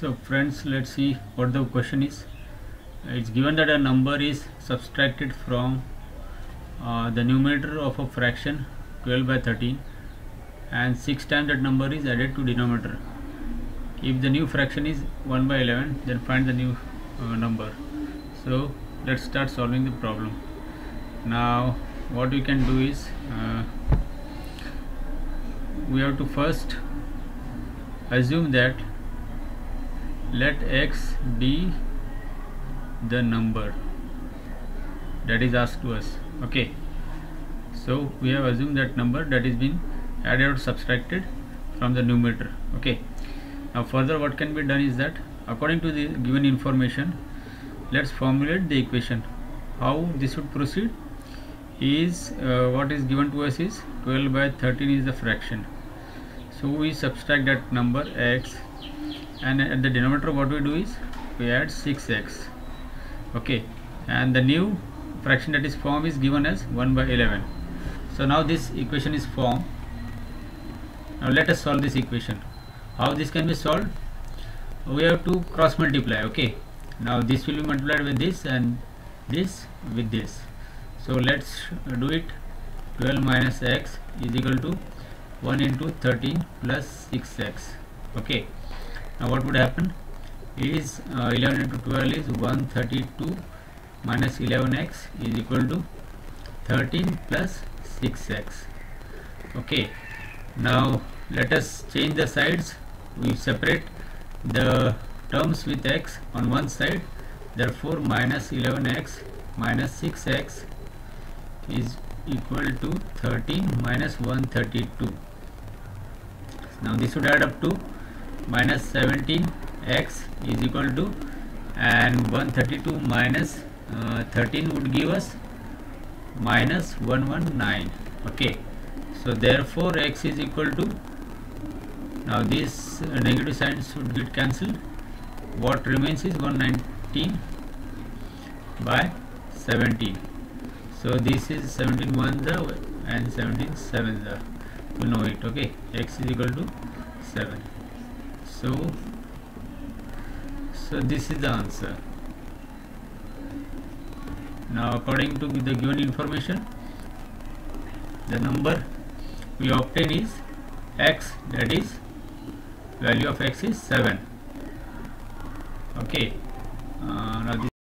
so friends let's see what the question is. It's given that a number is subtracted from uh, the numerator of a fraction 12 by 13 and 6 times that number is added to denominator. If the new fraction is 1 by 11 then find the new uh, number. So let's start solving the problem. Now what we can do is uh, we have to first assume that let x be the number that is asked to us. Okay. So we have assumed that number that is been added or subtracted from the numerator. Okay. Now further what can be done is that according to the given information let's formulate the equation. How this would proceed is uh, what is given to us is 12 by 13 is the fraction. So we subtract that number x and at the denominator what we do is we add 6x okay. And the new fraction that is formed is given as 1 by 11 so now this equation is formed. Now let us solve this equation. How this can be solved? We have to cross multiply okay? Now this will be multiplied with this and this with this. So let's do it. 12 minus x is equal to 1 into 13 plus 6x okay now what would happen is uh, 11 into 12 is 132 minus 11x is equal to 13 plus 6x okay. Now let us change the sides. We separate the terms with x on one side. Therefore minus 11x minus 6x is equal to 13 minus 132 now this would add up to minus 17 x is equal to and 132 minus uh, 13 would give us minus 119 okay. So therefore x is equal to now this uh, negative signs should get cancelled. What remains is 119 by 17 so this is 17 1 the and 17 7 the. You know it. Okay. X is equal to 7 so so this is the answer. Now according to the given information the number we obtain is x that is value of x is 7 okay. Uh, now